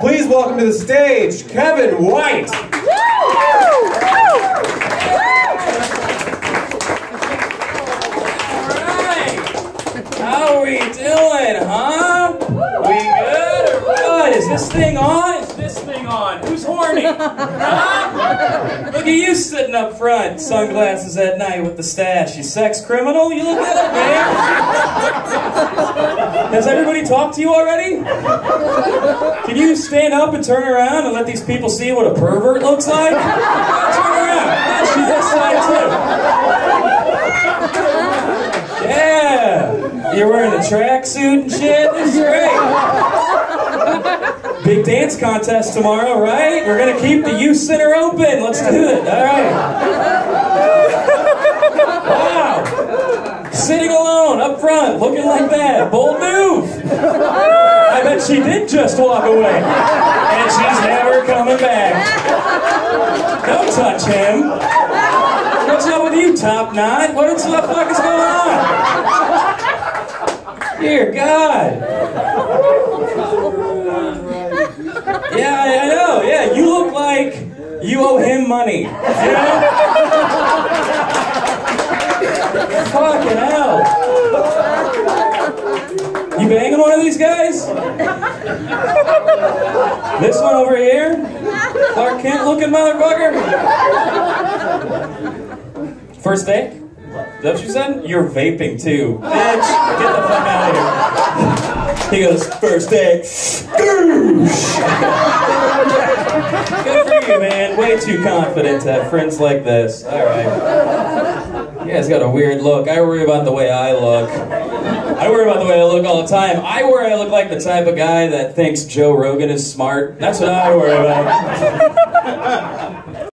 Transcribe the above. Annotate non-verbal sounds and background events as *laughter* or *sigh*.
Please welcome to the stage, Kevin White. How are we doing, huh? We good or what? Is this thing on? Is this thing on? Who's horny? *laughs* Huh? Look at you sitting up front, sunglasses at night with the stash. You sex criminal? You look good, man. *laughs* Has everybody talked to you already? Can you stand up and turn around and let these people see what a pervert looks like? Turn around. Actually, this side too. Yeah. You're wearing a tracksuit and shit. This is great. Big dance contest tomorrow, right? We're gonna keep the youth center open. Let's do it. All right. Wow. Sitting alone up front, looking like that. Bold move. I bet she did just walk away, and she's never coming back. Don't touch him. What's up with you, Top Knot? What the fuck is going on? Dear God. Yeah, I know. Yeah, you look like you owe him money. You know? You banging one of these guys? This one over here? Clark Kent looking motherfucker? First date? That what you said? You're vaping too. Bitch, get the fuck out of here. He goes, first date. Good for you, man. Way too confident to have friends like this. Alright. Guys got a weird look. I worry about the way I look. I worry about the way I look all the time. I worry I look like the type of guy that thinks Joe Rogan is smart. That's what I worry about.